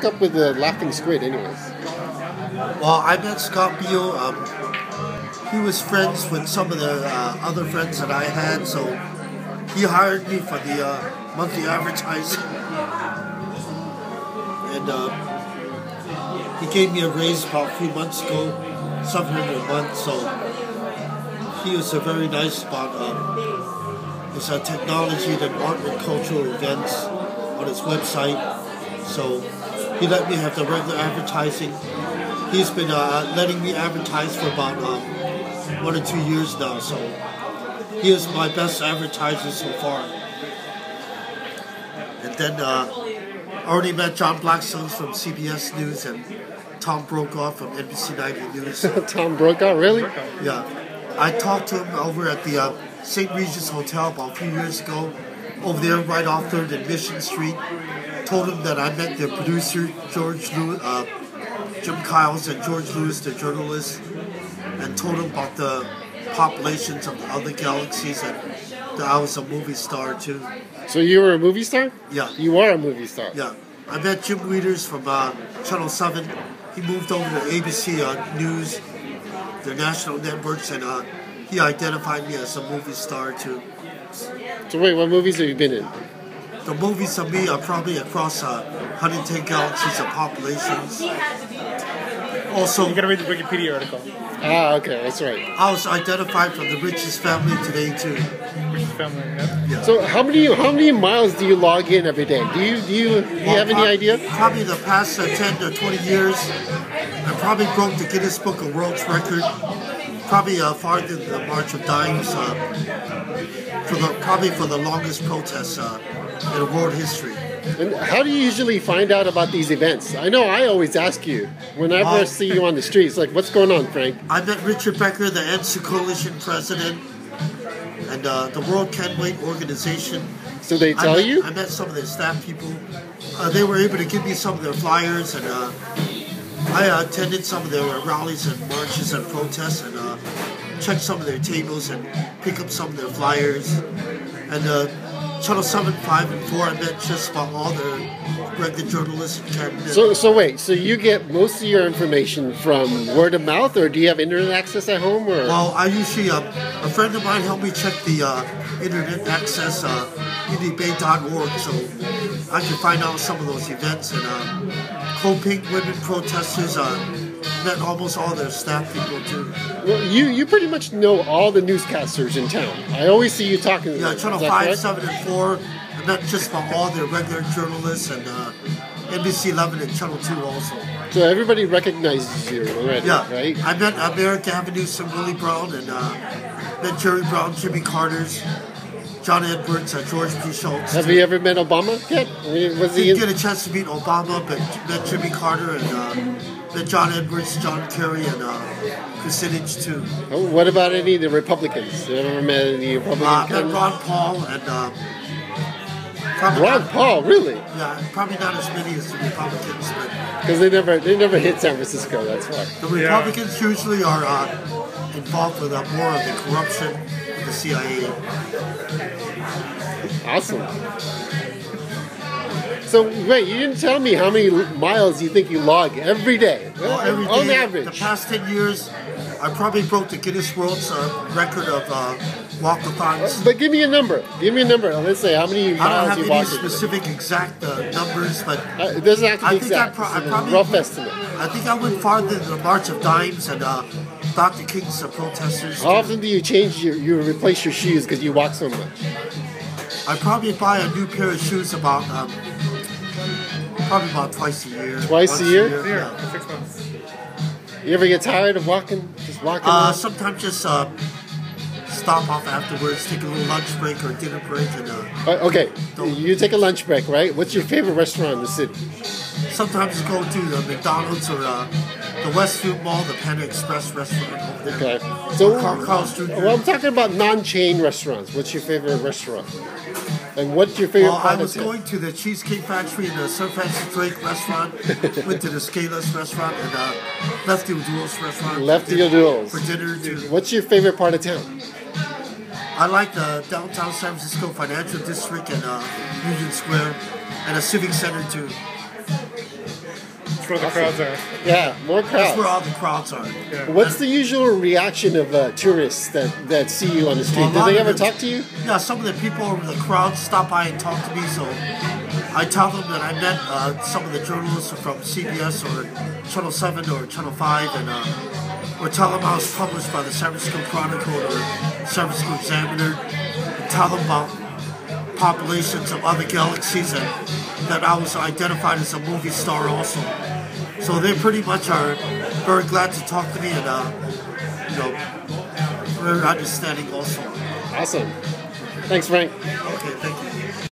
hook up with the Laughing Squid, anyways? Well, I met Scott Beale. Um, he was friends with some of the uh, other friends that I had, so he hired me for the uh, monthly advertising. And uh, he gave me a raise about a few months ago, 700 a month, so he was a very nice about um, uh, technology and art and cultural events on his website. So he let me have the regular advertising. He's been uh, letting me advertise for about um, one or two years now, so he is my best advertiser so far. And then uh, I already met John Blackstone from CBS News and Tom Brokaw from NBC 90 News. Tom Brokaw, really? Yeah. I talked to him over at the uh, St. Regis Hotel about a few years ago, over there right off 3rd and Mission Street. Told him that I met their producer, George Lewis, uh, Jim Kyles and George Lewis, the journalist, and told him about the populations of the other galaxies and that I was a movie star too. So you were a movie star? Yeah. You are a movie star. Yeah. I met Jim Wieters from uh, Channel 7. He moved over to ABC uh, News, the national networks, and uh, he identified me as a movie star too. So wait, what movies have you been in? The movies of me are probably across uh, 110 galaxies of populations. Also, You gotta read the Wikipedia article. Ah, okay, that's right. I was identified from the richest family today too. Rich's family. Yeah. So how many how many miles do you log in every day? Do you do you, do you have any idea? Probably the past uh, 10 to 20 years, I probably broke the Guinness Book of World Record. Probably uh, farther than the March of Dimes. Uh, for the probably for the longest protest uh, in world history. And how do you usually find out about these events? I know I always ask you whenever I see you on the streets, like, what's going on, Frank? I met Richard Becker, the ANSWER Coalition president, and uh, the World Can Wait organization. So they I tell met, you? I met some of their staff people. Uh, they were able to give me some of their flyers, and uh, I uh, attended some of their rallies and marches and protests, and uh, checked some of their tables and pick up some of their flyers. And uh, Channel 7, 5, and 4, I met just about all the regular journalists in So, so wait, so you get most of your information from word of mouth, or do you have internet access at home, or? Well, I usually, uh, a friend of mine helped me check the uh, internet access, uh, indybay.org, so I can find out some of those events. And uh, Code Pink women protesters uh, met almost all their staff people too. Well, you you pretty much know all the newscasters in town. I always see you talking to Yeah. Channel 5, correct? 7, and 4. I met just about all their regular journalists and uh, NBC 11 and Channel 2 also. So everybody recognizes you already, Yeah, right? I met America Avenue, some Willie Brown, and uh, met Jerry Brown, Jimmy Carter's, John Edwards, uh, George P. Shultz. Have you ever met Obama yet? I mean, Was he? Didn't In, get a chance to meet Obama, but met Jimmy Carter and uh, met John Edwards, John Kerry, and uh, Kucinich too. oh, what about any of the Republicans? You ever met any Republican Uh, met? Ron Paul and uh, probably Ron not, Paul, really? Yeah, probably not as many as the Republicans, but Because they never they never hit San Francisco. That's why. the Republicans usually are uh, involved with uh, more of the corruption with the CIA. Awesome. So wait, you didn't tell me how many miles you think you log every day. Well, every on average. the past 10 years, I probably broke the Guinness World's uh, record of uh, walkathons. But give me a number. Give me a number. Let's say how many miles you walked. I don't miles have you any walked. specific exact uh, numbers, but Uh, it doesn't have to be I think I, exact. pro- I It's a probably rough estimate. I think I went farther than the March of Dimes and uh, Dr. King's uh, protesters. How often do you change your you replace your shoes because you walk so much? I probably buy a new pair of shoes about um, probably about twice a year. Twice Once a year? Yeah, six months. You ever get tired of walking? Just walking. Uh, sometimes just uh, stop off afterwards, take a little lunch break or dinner break, and uh, Uh, okay, you take a lunch break, right? What's your favorite restaurant in the city? sometimes go to the McDonald's or uh, the Westfield Mall, the Panda Express restaurant. Okay. So, Carl, Carl's Jr. well, I'm talking about non-chain restaurants. What's your favorite restaurant? And what's your favorite Well, I was going to the Cheesecake Factory and the Sir Francis Drake restaurant, went to the Scala's restaurant and uh, Lefty O'Doul's restaurant. Lefty O'Doul's. For dinner, too. What's your favorite part of town? I like the downtown San Francisco Financial District and uh, Union Square and a Civic Center, too. where the crowds are. Yeah, more crowds. That's where all the crowds are. Yeah. What's the usual reaction of uh, tourists that, that see you on the street? Well, a Do they ever them- talk to you? Yeah, some of the people over the crowd stop by and talk to me, so I tell them that I met uh, some of the journalists from CBS or Channel 7 or Channel 5, and uh, or was published by the San Francisco Chronicle or San Francisco Examiner, and tell them about populations of other galaxies and that I was identified as a movie star also. So they pretty much are very glad to talk to me and, uh, you know, very understanding also. Awesome. Thanks, Frank. Okay, thank you.